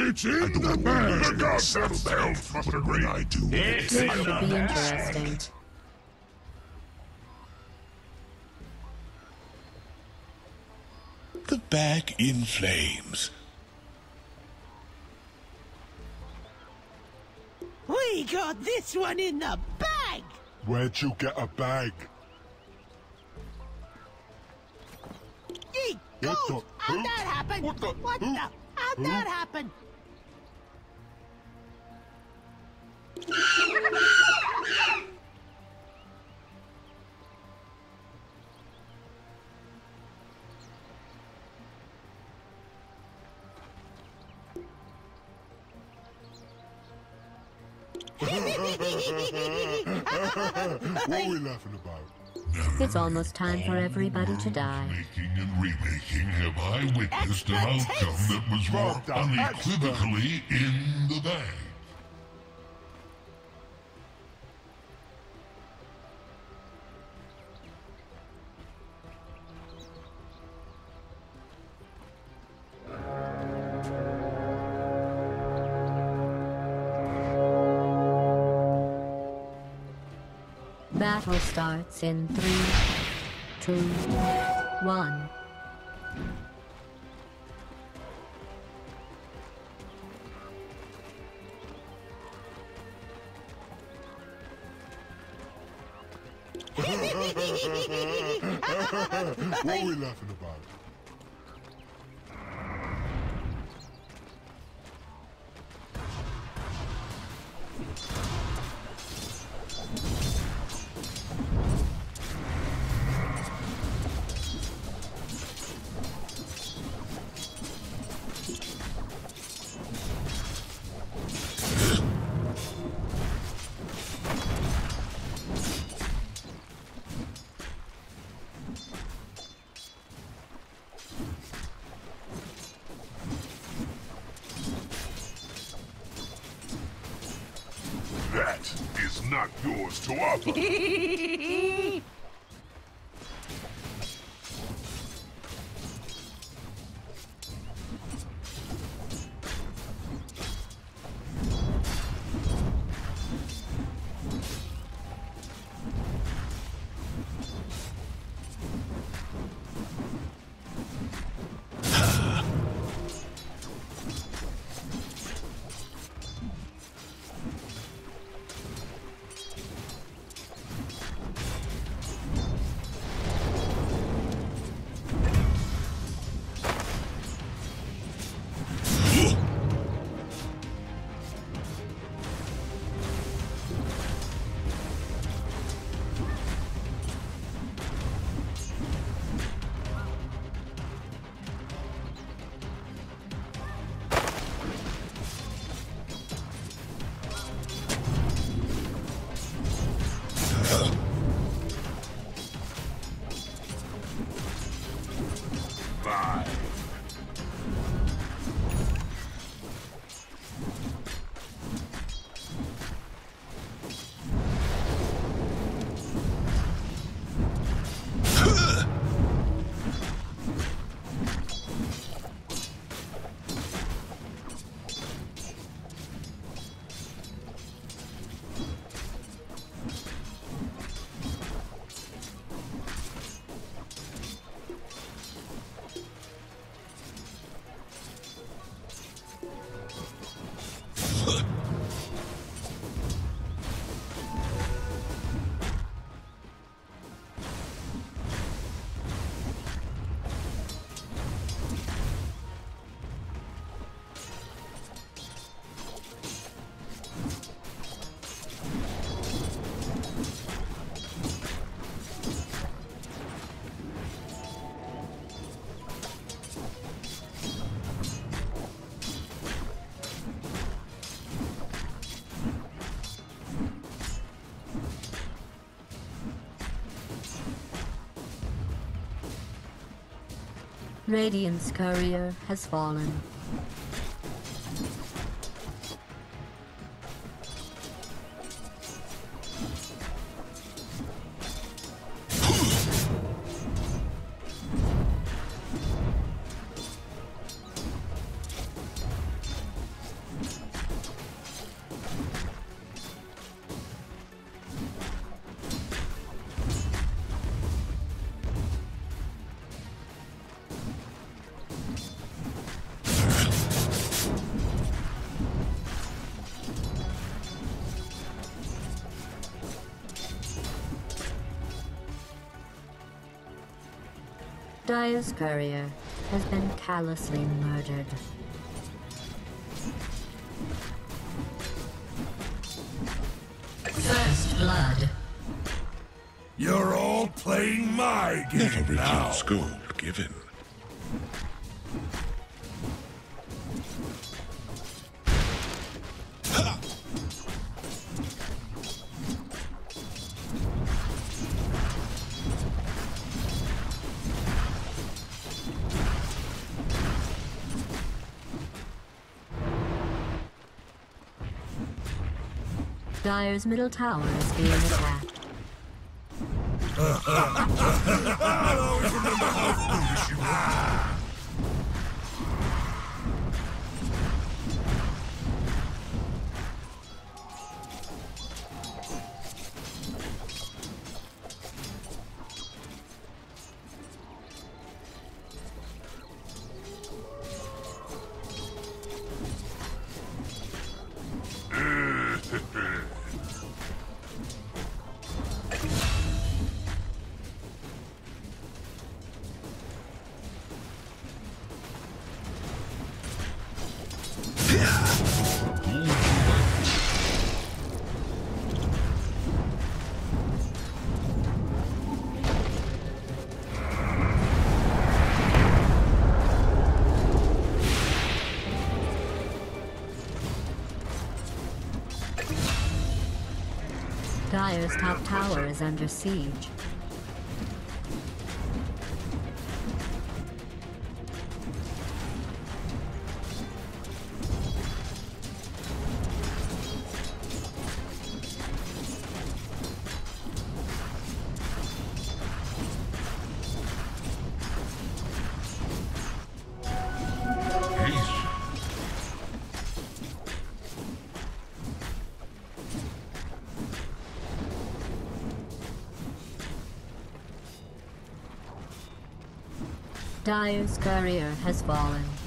It's in the bag. The gods themselves must agree. I do. It's This in should the be bag. interesting. The bag in flames. We got this one in the bag! Where'd you get a bag? Ye What goat! the- How'd that happen? What the- What the? How'd that happen? What are we laughing about? It's almost time for everybody to die. Making and remaking have I witnessed an outcome that was more unequivocally in the bag. Battle starts in three, two, one. What are we laughing about? Not yours to offer. Radiant's courier has fallen. Dire's courier has been callously murdered. First blood. You're all playing my game Never now. refuse gold given. Dire's middle tower is being attacked. Dire's top tower is under siege. Dire's courier has fallen.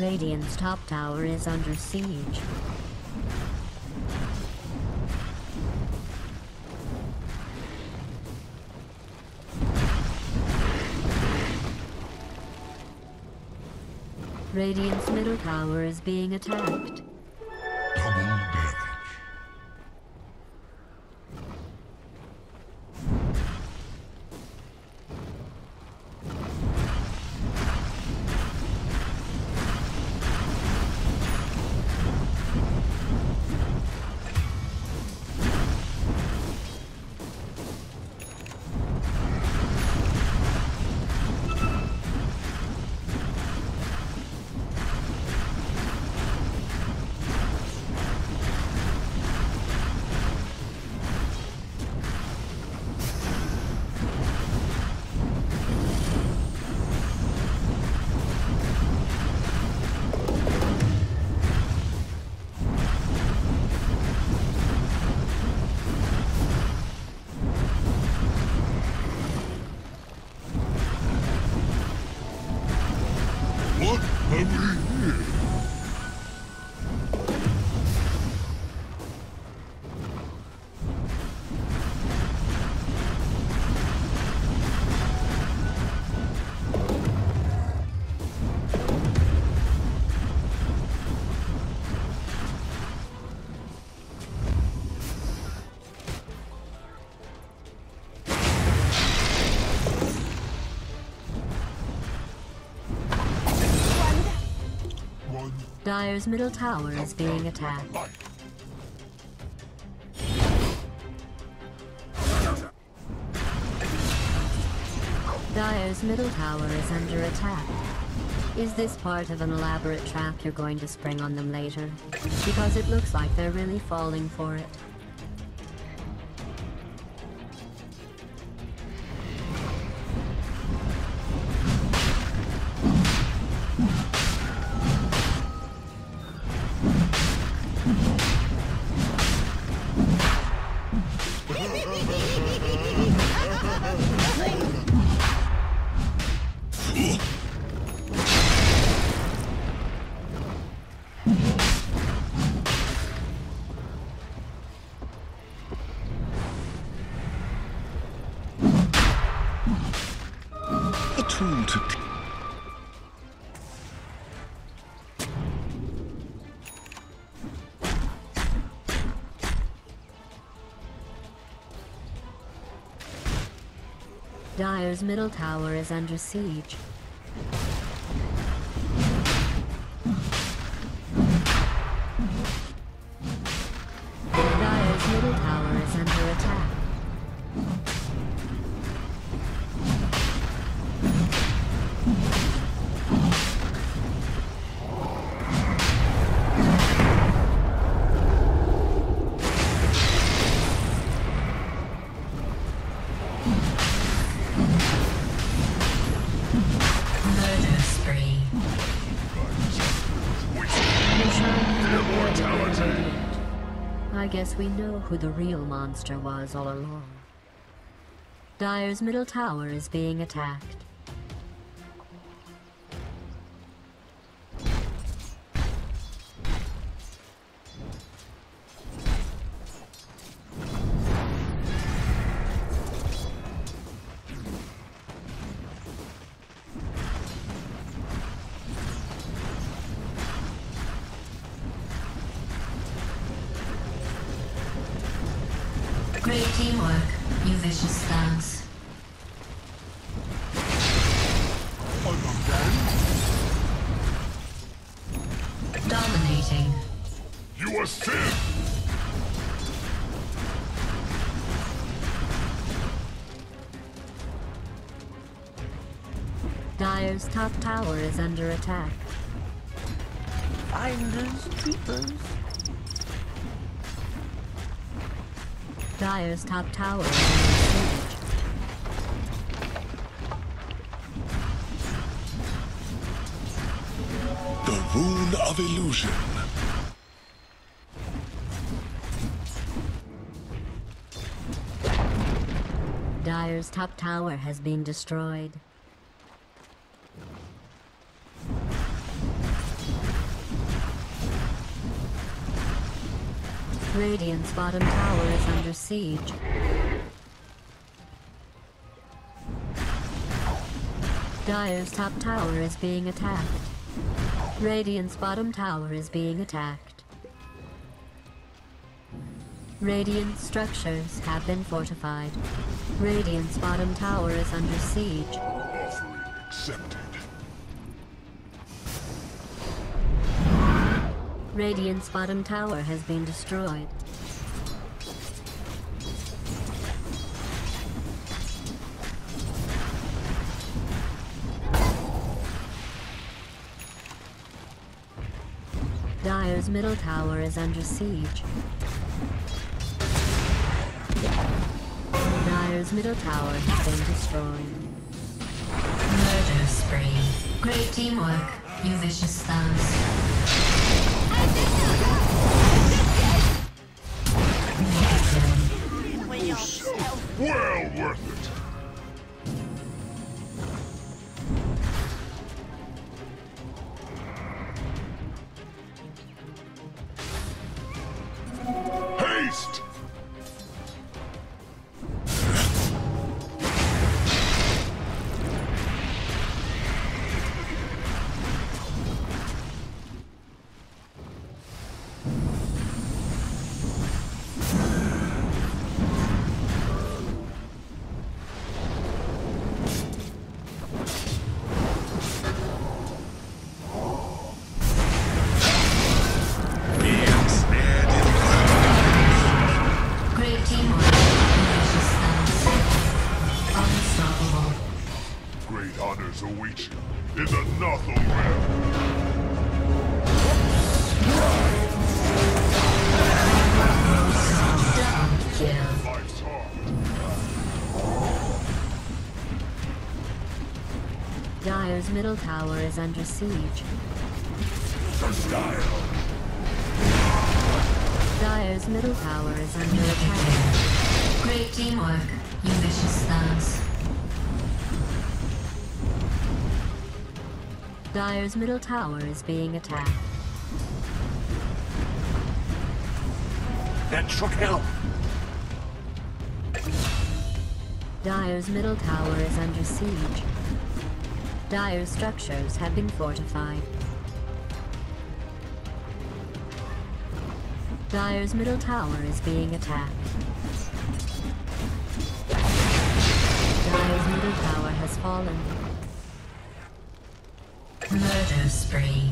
Radiant's top tower is under siege. Radiant's middle tower is being attacked. Dire's middle tower is being attacked. Dire's middle tower is under attack. Is this part of an elaborate trap you're going to spring on them later? Because it looks like they're really falling for it. Dire's middle tower is under siege. Middle tower is under attack. We know who the real monster was all along. Dire's middle tower is being attacked. Dire's top tower is under attack. Finders, keepers. Dire's top tower is under siege. the rune of illusion. Dire's top tower has been destroyed. Radiant's bottom tower is under siege. Dire's top tower is being attacked. Radiant's bottom tower is being attacked. Radiant structures have been fortified. Radiant's bottom tower is under siege. Offering accepted. Radiant's bottom tower has been destroyed. Dire's middle tower is under siege. Dire's middle tower has been destroyed. Murder spree. Great teamwork, you vicious thugs. Well worth it. Middle tower is under siege. Style. Dire's middle tower is under attack. Great teamwork. You vicious thugs. Dire's middle tower is being attacked. That should help. Dire's middle tower is under siege. Dire's structures have been fortified. Dire's middle tower is being attacked. Dire's middle tower has fallen. Murder spree.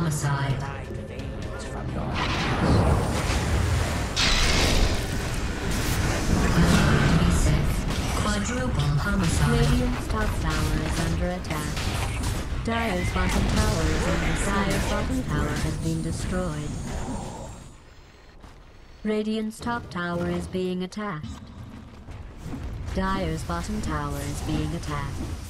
Homicide. Quadruple homicide. Radiant's top tower is under attack. Dire's bottom tower is under Dire's bottom tower has been destroyed. Radiant's top tower is being attacked. Dire's bottom tower is being attacked.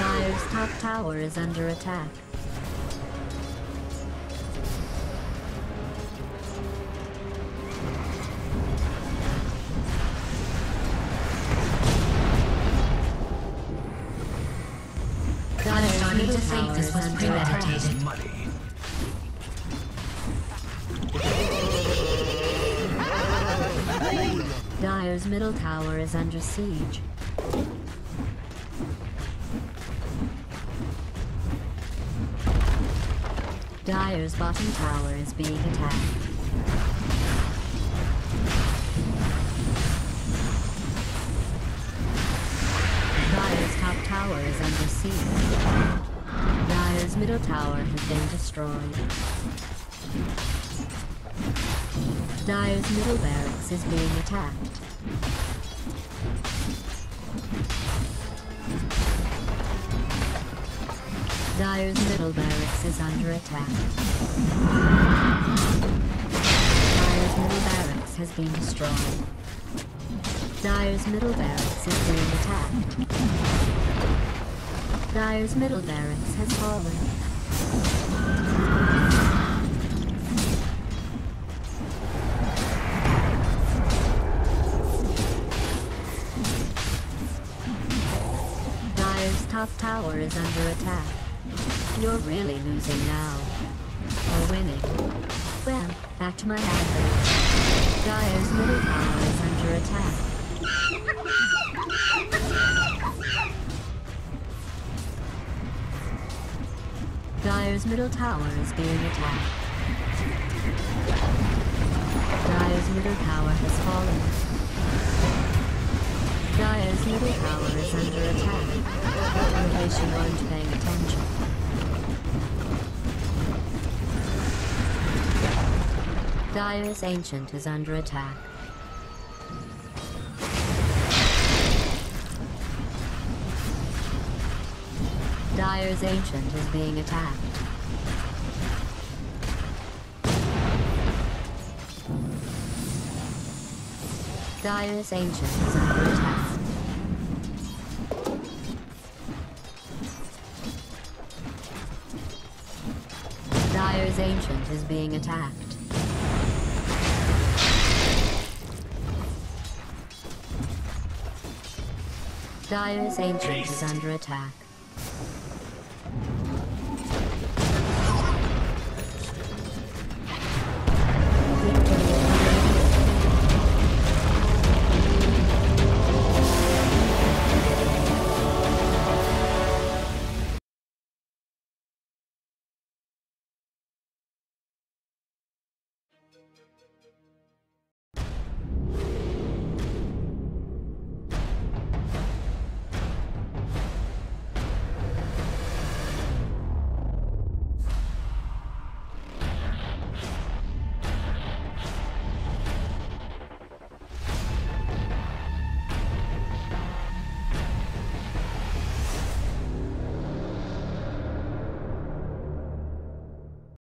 Dire's top tower is under attack. I'm Dire's to middle think tower this is was under attack. premeditated. Money. Dire's middle tower is under siege. Dire's bottom tower is being attacked. Dire's top tower is under siege. Dire's middle tower has been destroyed. Dire's middle barracks is being attacked. Dire's middle barracks is under attack. Dire's middle barracks has been destroyed. Dire's middle barracks is being attacked. Dire's middle barracks has fallen. Top tower is under attack. You're really losing now. Or winning. Well, back to my advert. Dire's middle tower is under attack. Dire's middle tower is being attacked. Dire's middle tower has fallen. Dire's middle tower is under attack. In case you weren't paying attention. Dire's Ancient is under attack. Dire's Ancient is being attacked. Dire's Ancient is under attack. Dire's Ancient is being attacked. Dire's Ancient is under attack.